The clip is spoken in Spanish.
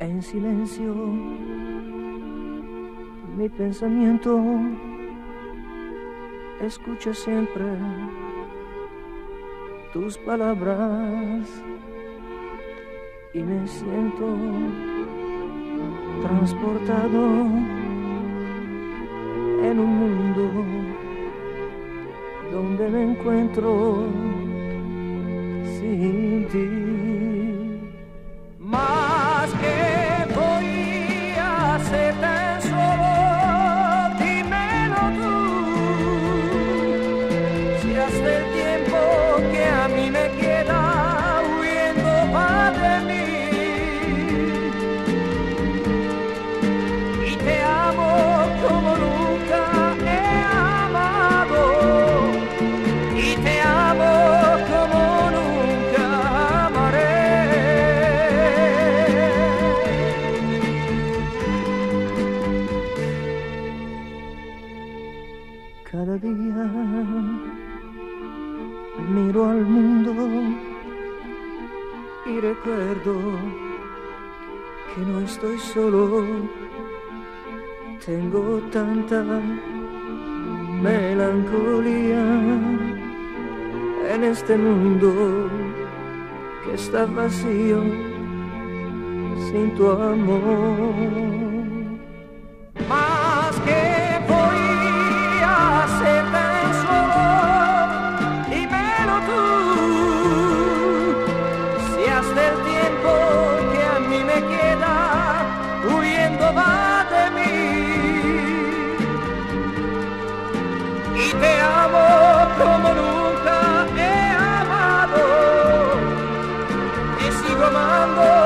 En silencio, mi pensamiento escucha siempre tus palabras y me siento transportado en un mundo donde me encuentro sin ti. Cada día miro al mundo y recuerdo que no estoy solo. Tengo tanta melancolía en este mundo que está vacío sin tu amor. va de mí. Y te amo como nunca he amado, te sigo amando.